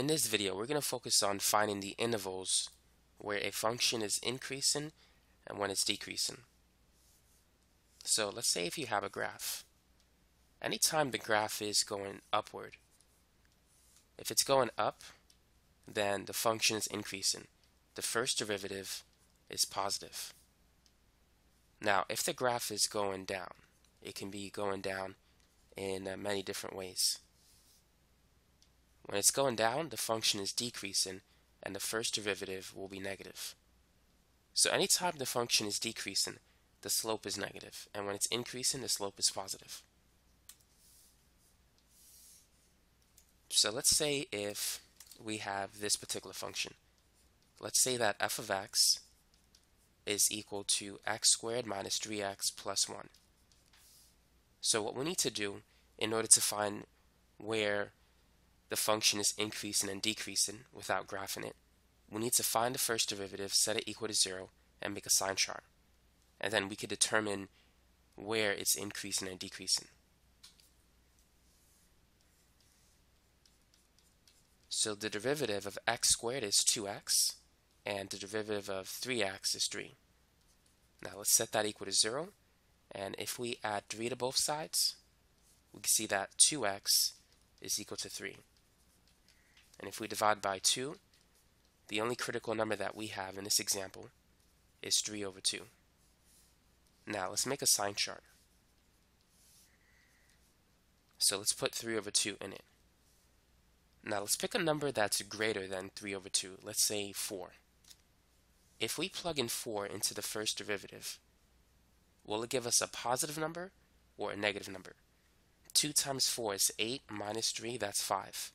In this video, we're going to focus on finding the intervals where a function is increasing and when it's decreasing. So let's say if you have a graph. Anytime the graph is going upward, if it's going up, then the function is increasing. The first derivative is positive. Now, if the graph is going down, it can be going down in uh, many different ways. When it's going down, the function is decreasing and the first derivative will be negative. So anytime the function is decreasing, the slope is negative, and when it's increasing, the slope is positive. So let's say if we have this particular function. Let's say that f of x is equal to x squared minus 3x plus 1. So what we need to do in order to find where the function is increasing and decreasing without graphing it, we need to find the first derivative, set it equal to 0, and make a sign chart. And then we could determine where it's increasing and decreasing. So the derivative of x squared is 2x, and the derivative of 3x is 3. Now let's set that equal to 0, and if we add 3 to both sides, we can see that 2x is equal to 3. And if we divide by 2, the only critical number that we have in this example is 3 over 2. Now let's make a sign chart. So let's put 3 over 2 in it. Now let's pick a number that's greater than 3 over 2. Let's say 4. If we plug in 4 into the first derivative, will it give us a positive number or a negative number? 2 times 4 is 8 minus 3, that's 5.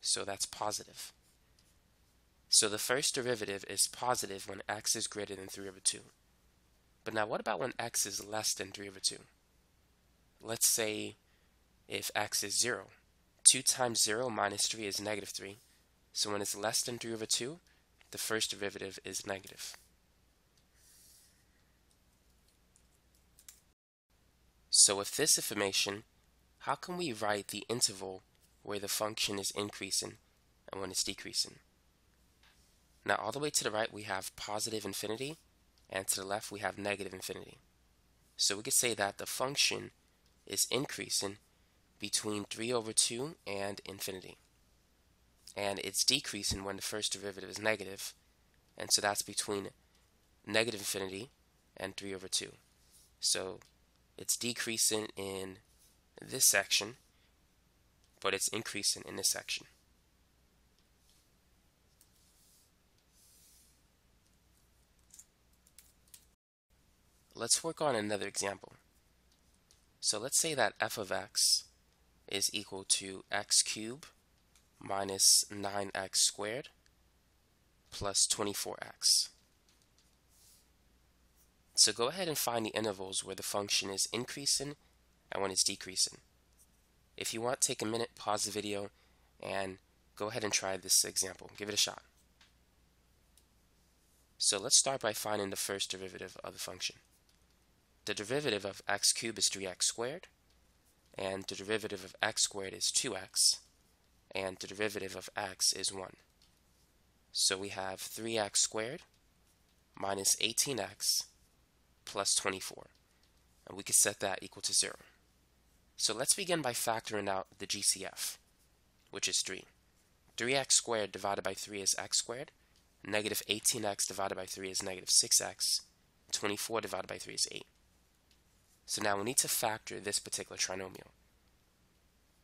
So that's positive. So the first derivative is positive when x is greater than 3 over 2. But now what about when x is less than 3 over 2? Let's say if x is 0. 2 times 0 minus 3 is negative 3. So when it's less than 3 over 2, the first derivative is negative. So with this information, how can we write the interval where the function is increasing and when it's decreasing? Now all the way to the right we have positive infinity and to the left we have negative infinity. So we could say that the function is increasing between 3 over 2 and infinity. And it's decreasing when the first derivative is negative, and so that's between negative infinity and 3 over 2. So it's decreasing in this section, but it's increasing in this section. Let's work on another example. So let's say that f of x is equal to x cubed minus 9x squared plus 24x. So go ahead and find the intervals where the function is increasing and when it's decreasing. If you want, take a minute, pause the video, and go ahead and try this example. Give it a shot. So let's start by finding the first derivative of the function. The derivative of x cubed is 3x squared, and the derivative of x squared is 2x, and the derivative of x is 1. So we have 3x squared minus 18x plus 24, and we can set that equal to 0. So let's begin by factoring out the GCF, which is 3. 3x squared divided by 3 is x squared, negative 18x divided by 3 is negative 6x, 24 divided by 3 is 8. So now we need to factor this particular trinomial.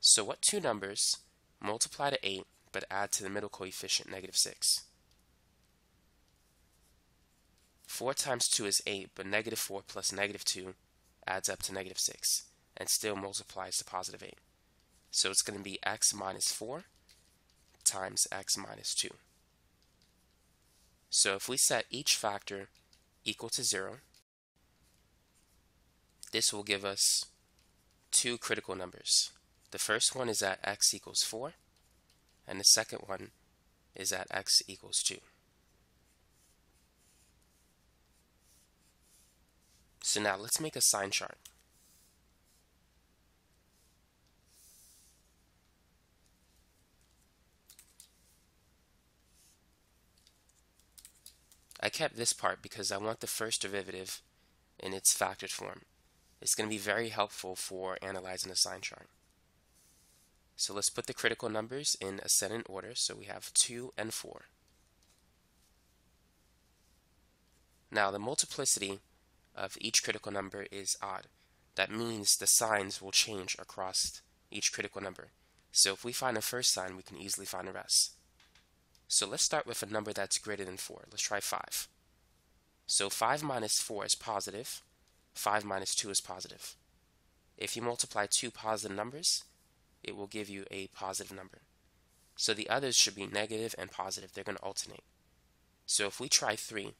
So what two numbers multiply to 8 but add to the middle coefficient, negative 6? 4 times 2 is 8, but negative 4 plus negative 2 adds up to negative 6 and still multiplies to positive 8. So it's going to be x minus 4 times x minus 2. So if we set each factor equal to 0, this will give us two critical numbers. The first one is at x equals 4, and the second one is at x equals 2. So now let's make a sign chart. Kept this part because I want the first derivative in its factored form. It's going to be very helpful for analyzing a sign chart. So let's put the critical numbers in ascending order. So we have 2 and 4. Now the multiplicity of each critical number is odd. That means the signs will change across each critical number. So if we find the first sign, we can easily find the rest. So let's start with a number that's greater than 4. Let's try 5. So 5 minus 4 is positive. 5 minus 2 is positive. If you multiply two positive numbers, it will give you a positive number. So the others should be negative and positive. They're going to alternate. So if we try 3,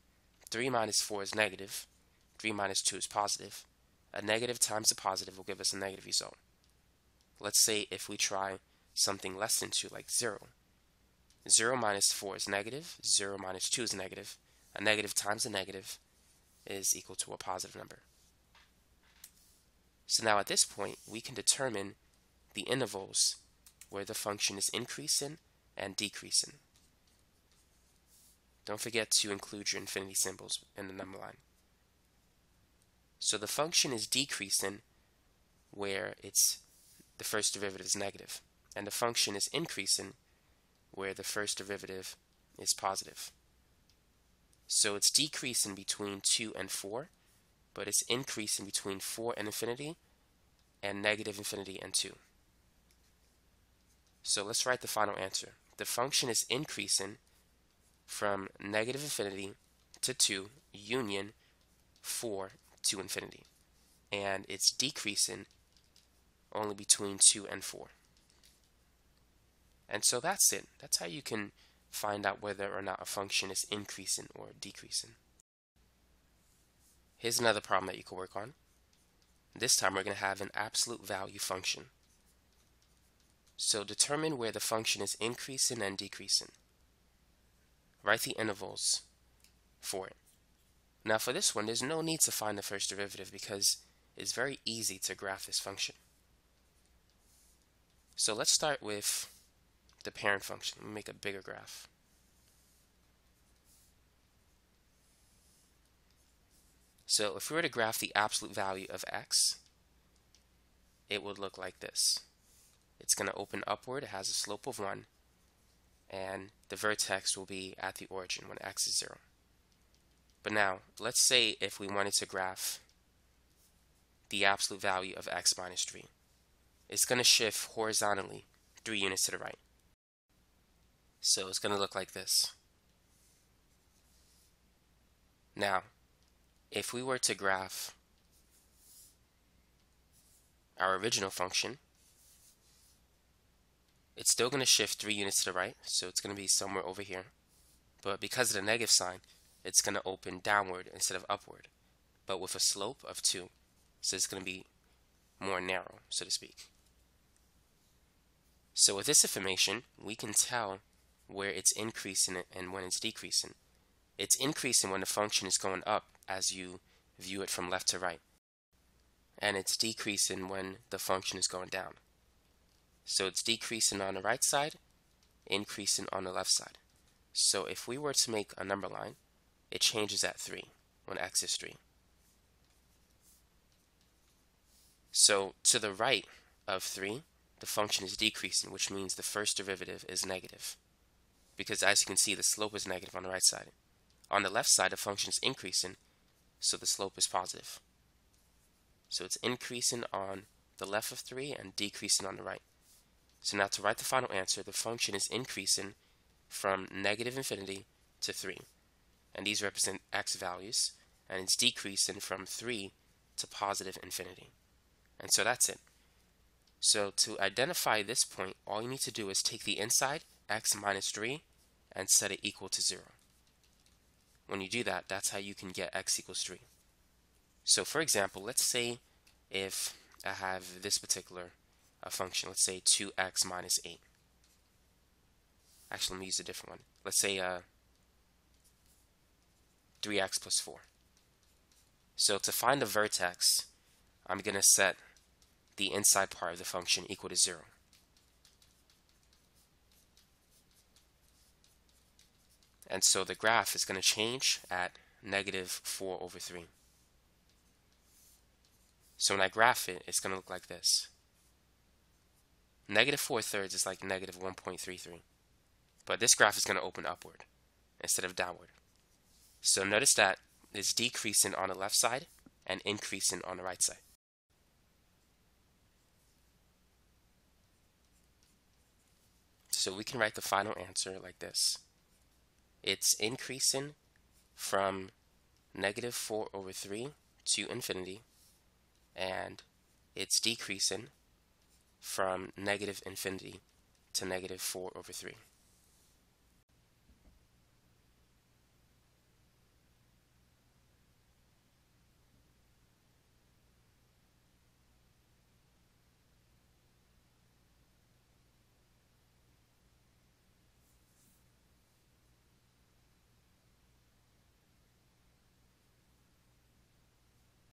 3 minus 4 is negative. 3 minus 2 is positive. A negative times a positive will give us a negative result. Let's say if we try something less than 2, like 0. 0 minus 4 is negative, 0 minus 2 is negative. A negative times a negative is equal to a positive number. So now at this point, we can determine the intervals where the function is increasing and decreasing. Don't forget to include your infinity symbols in the number line. So the function is decreasing where it's the first derivative is negative, and the function is increasing where the first derivative is positive. So it's decreasing between 2 and 4, but it's increasing between 4 and infinity and negative infinity and 2. So let's write the final answer. The function is increasing from negative infinity to 2 union 4 to infinity. And it's decreasing only between 2 and 4. And so that's it. That's how you can find out whether or not a function is increasing or decreasing. Here's another problem that you can work on. This time we're going to have an absolute value function. So determine where the function is increasing and decreasing. Write the intervals for it. Now for this one, there's no need to find the first derivative because it's very easy to graph this function. So let's start with the parent function. Let me make a bigger graph. So if we were to graph the absolute value of x, it would look like this. It's going to open upward, it has a slope of 1, and the vertex will be at the origin when x is 0. But now, let's say if we wanted to graph the absolute value of x minus 3. It's going to shift horizontally 3 units to the right. So it's going to look like this. Now, if we were to graph our original function, it's still going to shift 3 units to the right, so it's going to be somewhere over here. But because of the negative sign, it's going to open downward instead of upward, but with a slope of 2. So it's going to be more narrow, so to speak. So with this information, we can tell where it's increasing and when it's decreasing. It's increasing when the function is going up as you view it from left to right. And it's decreasing when the function is going down. So it's decreasing on the right side, increasing on the left side. So if we were to make a number line, it changes at 3 when x is 3. So to the right of 3, the function is decreasing, which means the first derivative is negative. Because as you can see, the slope is negative on the right side. On the left side, the function is increasing, so the slope is positive. So it's increasing on the left of 3 and decreasing on the right. So now to write the final answer, the function is increasing from negative infinity to 3. And these represent x values. And it's decreasing from 3 to positive infinity. And so that's it. So to identify this point, all you need to do is take the inside, x minus 3, and set it equal to 0. When you do that, that's how you can get x equals 3. So for example, let's say if I have this particular uh, function, let's say 2x minus 8. Actually, let me use a different one. Let's say uh, 3x plus 4. So to find the vertex, I'm going to set the inside part of the function equal to 0. And so the graph is going to change at negative 4 over 3. So when I graph it, it's going to look like this. Negative 4 thirds is like negative 1.33. But this graph is going to open upward instead of downward. So notice that it's decreasing on the left side and increasing on the right side. So we can write the final answer like this. It's increasing from negative 4 over 3 to infinity, and it's decreasing from negative infinity to negative 4 over 3.